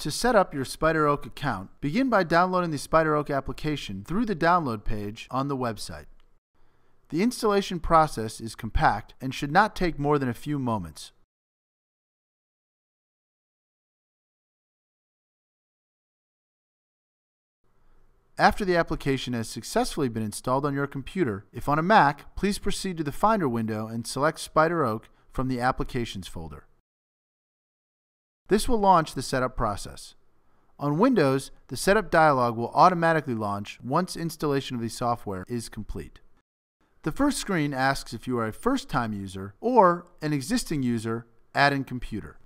To set up your SpiderOak account, begin by downloading the SpiderOak application through the download page on the website. The installation process is compact and should not take more than a few moments. After the application has successfully been installed on your computer, if on a Mac, please proceed to the Finder window and select SpiderOak from the Applications folder. This will launch the setup process. On Windows, the setup dialog will automatically launch once installation of the software is complete. The first screen asks if you are a first-time user or an existing user add-in computer.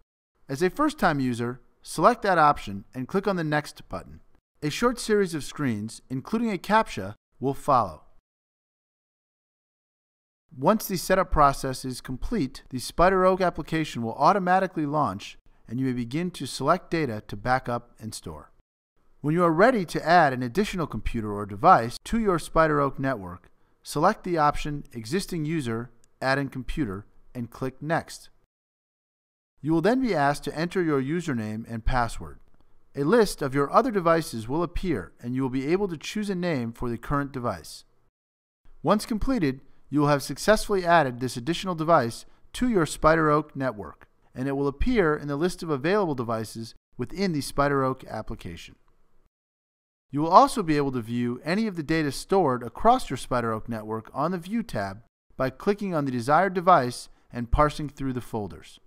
As a first-time user, select that option and click on the Next button. A short series of screens, including a CAPTCHA, will follow. Once the setup process is complete, the Spider SpiderOak application will automatically launch and you may begin to select data to back up and store. When you are ready to add an additional computer or device to your SpiderOak network, select the option Existing User, Add in Computer, and click Next. You will then be asked to enter your username and password. A list of your other devices will appear and you will be able to choose a name for the current device. Once completed, you will have successfully added this additional device to your SpiderOak network and it will appear in the list of available devices within the SpiderOak application. You will also be able to view any of the data stored across your SpiderOak network on the View tab by clicking on the desired device and parsing through the folders.